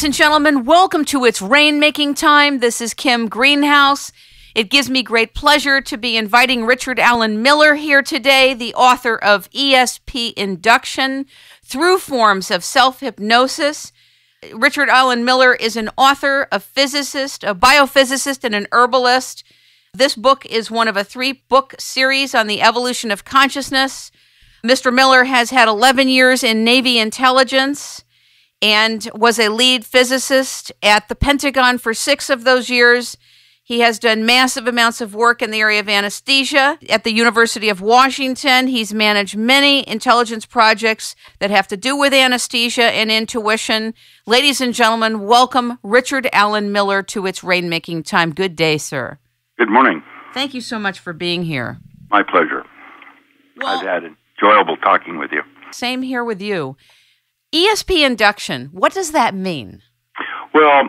Ladies and gentlemen, welcome to It's Rainmaking Time. This is Kim Greenhouse. It gives me great pleasure to be inviting Richard Alan Miller here today, the author of ESP Induction Through Forms of Self Hypnosis. Richard Alan Miller is an author, a physicist, a biophysicist, and an herbalist. This book is one of a three book series on the evolution of consciousness. Mr. Miller has had 11 years in Navy intelligence and was a lead physicist at the Pentagon for six of those years. He has done massive amounts of work in the area of anesthesia at the University of Washington. He's managed many intelligence projects that have to do with anesthesia and intuition. Ladies and gentlemen, welcome Richard Alan Miller to its rainmaking time. Good day, sir. Good morning. Thank you so much for being here. My pleasure. Well, I've had enjoyable talking with you. same here with you. ESP induction, what does that mean? Well,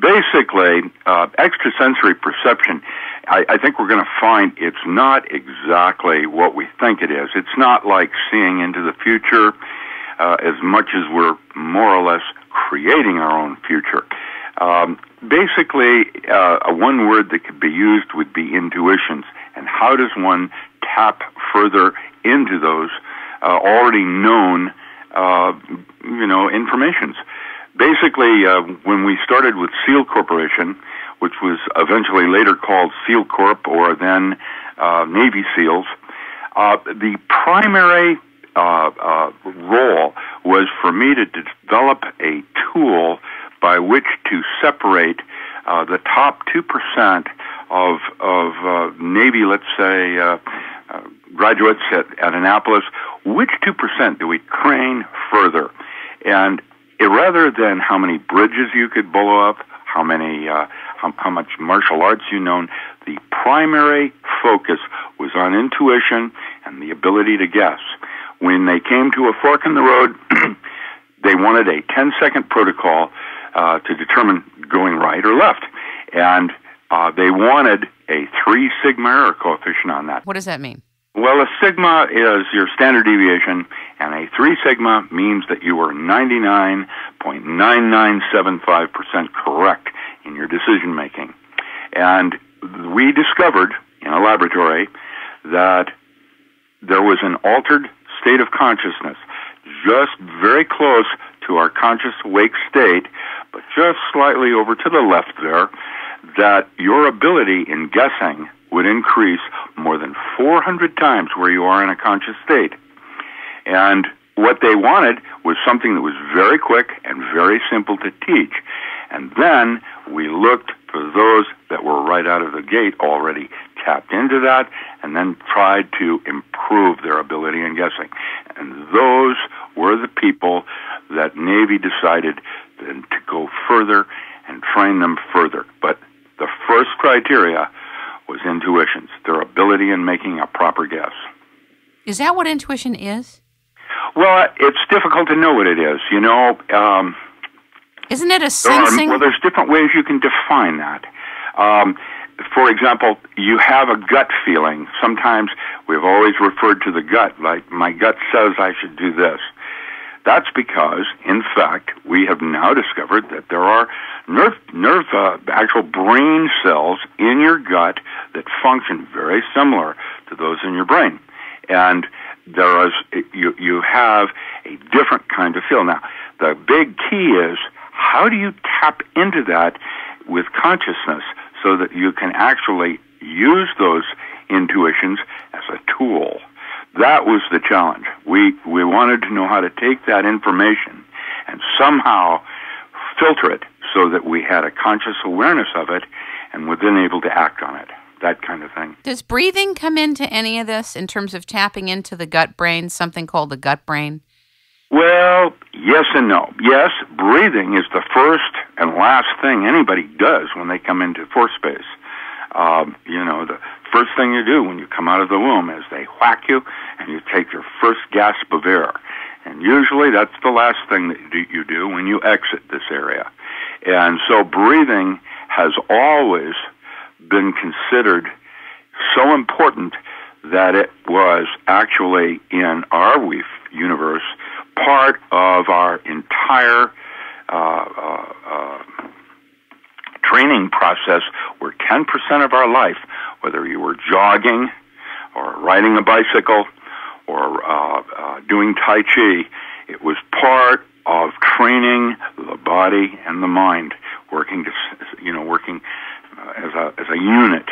basically, uh, extrasensory perception, I, I think we're going to find it's not exactly what we think it is. It's not like seeing into the future uh, as much as we're more or less creating our own future. Um, basically, uh, a one word that could be used would be intuitions. And how does one tap further into those uh, already known, uh, you know, informations? Basically, uh, when we started with Seal Corporation, which was eventually later called Seal Corp or then uh, Navy SEALs, uh, the primary uh, uh, role was for me to develop a tool by which to separate uh, the top two percent of of uh, Navy, let's say, uh, uh, graduates at, at Annapolis. Which two percent do we train further? And it, rather than how many bridges you could blow up, how many, uh, how, how much martial arts you know, the primary focus was on intuition and the ability to guess. When they came to a fork in the road, they wanted a 10 second protocol uh, to determine going right or left. And uh, they wanted a three sigma error coefficient on that. What does that mean? Well, a sigma is your standard deviation, and a three sigma means that you are 99.9975% correct in your decision making. And we discovered in a laboratory that there was an altered state of consciousness, just very close to our conscious awake state, but just slightly over to the left there, that your ability in guessing would increase more than 400 times where you are in a conscious state. And what they wanted was something that was very quick and very simple to teach. And then we looked for those that were right out of the gate already tapped into that and then tried to improve their ability in guessing. And those were the people that Navy decided then to go further and train them further. But the first criteria was intuitions, their ability in making a proper guess. Is that what intuition is? Well, it's difficult to know what it is. You know, um, Isn't it a there are, sensing? well, there's different ways you can define that. Um, for example, you have a gut feeling. Sometimes we've always referred to the gut, like my gut says I should do this. That's because, in fact, we have now discovered that there are nerve, nerve, uh, actual brain cells in your gut that function very similar to those in your brain, and there is you you have a different kind of feel. Now, the big key is how do you tap into that with consciousness so that you can actually use those intuitions as a tool. That was the challenge. We we wanted to know how to take that information and somehow filter it so that we had a conscious awareness of it and were then able to act on it. That kind of thing. Does breathing come into any of this in terms of tapping into the gut brain, something called the gut brain? Well, yes and no. Yes, breathing is the first and last thing anybody does when they come into four space. Um, you know, the first thing you do when you come out of the womb is they whack you and you take your first gasp of air. And usually that's the last thing that you do when you exit this area. And so breathing has always been considered so important that it was actually in our WEAF universe part of our entire uh, uh, training process where 10% of our life, whether you were jogging or riding a bicycle or uh, uh, doing Tai Chi, it was part of training the body and the mind working to, you know, working uh, as a as a unit.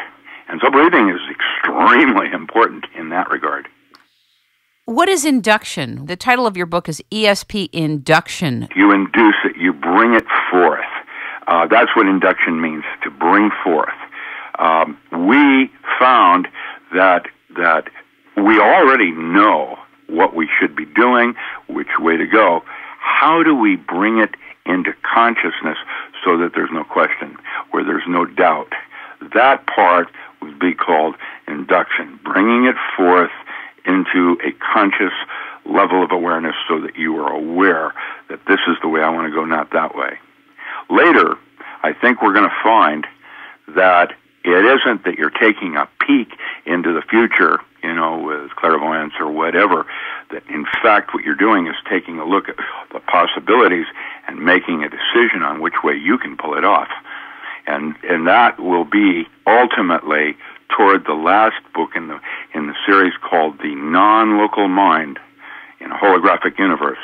And so breathing is extremely important in that regard. What is induction? The title of your book is ESP Induction. You induce it, you bring it forth. Uh, that's what induction means, to bring forth. Um, we found that that we already know what we should be doing, which way to go. How do we bring it into consciousness so that there's no question, where there's no doubt? That part would be called induction, bringing it forth into a conscious level of awareness so that you are aware that this is the way I want to go, not that way. Later, I think we're going to find that it isn't that you're taking a peek into the future, you know, with clairvoyance or whatever, that in fact what you're doing is taking a look at the possibilities and making a decision on which way you can pull it off. And, and that will be ultimately toward the last book in the, in the series called The Non-Local Mind in a Holographic Universe.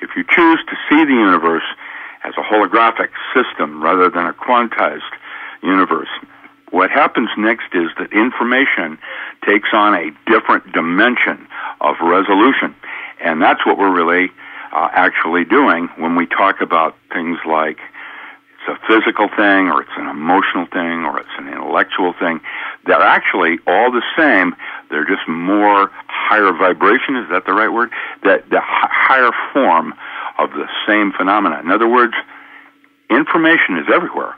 If you choose to see the universe as a holographic system rather than a quantized universe, what happens next is that information takes on a different dimension of resolution. And that's what we're really uh, actually doing when we talk about things like it's a physical thing or it's an emotional thing or it's an intellectual thing. They're actually all the same. They're just more higher vibration. Is that the right word? That the higher form of the same phenomena. In other words, information is everywhere.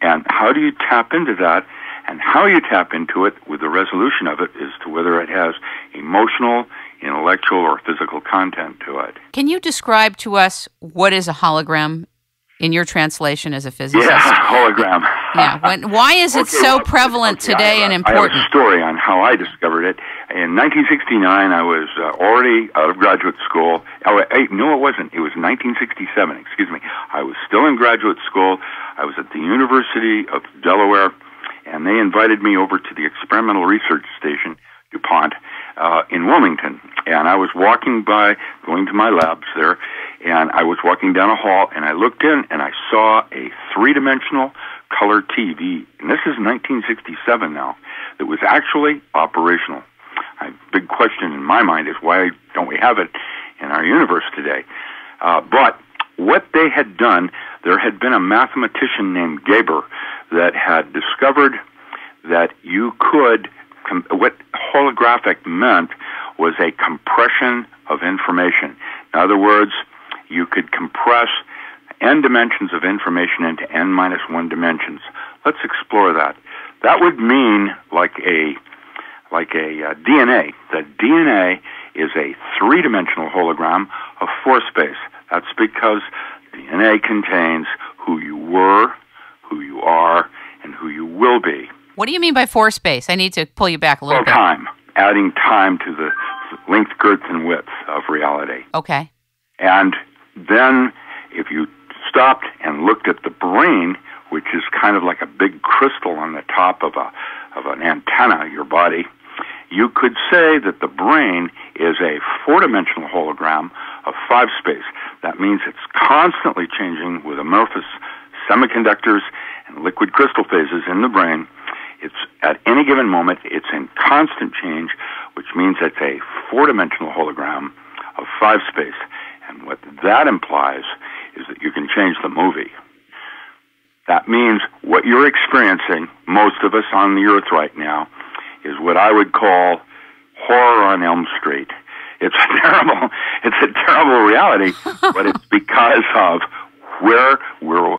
And how do you tap into that? And how you tap into it with the resolution of it is to whether it has emotional, intellectual, or physical content to it. Can you describe to us what is a hologram in your translation as a physicist? Yeah, hologram. yeah. When, why is it okay, so well, prevalent okay, today and important? I have a story on how I discovered it. In 1969, I was uh, already out of graduate school. Oh, no, it wasn't. It was 1967. Excuse me. I was still in graduate school. I was at the University of Delaware, and they invited me over to the Experimental Research Station, DuPont, uh, in Wilmington. And I was walking by, going to my labs there, and I was walking down a hall and I looked in and I saw a three dimensional color TV. And this is 1967 now. That was actually operational. A big question in my mind is why don't we have it in our universe today? Uh, but what they had done, there had been a mathematician named Gabor that had discovered that you could, com- what holographic meant was a compression of information. In other words, you could compress n dimensions of information into n minus one dimensions. Let's explore that. That would mean like a like a uh, DNA. The DNA is a three-dimensional hologram of four space. That's because DNA contains who you were, who you are, and who you will be. What do you mean by four space? I need to pull you back a little well, bit. time, adding time to the length, girth, and width of reality. Okay. And then if you stopped and looked at the brain, which is kind of like a big crystal on the top of a of an antenna, your body, you could say that the brain is a four-dimensional hologram of five space. That means it's constantly changing with amorphous semiconductors and liquid crystal phases in the brain. It's at any given moment, it's in constant change, which means it's a four-dimensional hologram of five space. And what that implies is that you can change the movie. That means what you're experiencing, most of us on the earth right now, is what I would call horror on Elm Street. It's a terrible, it's a terrible reality, but it's because of where we're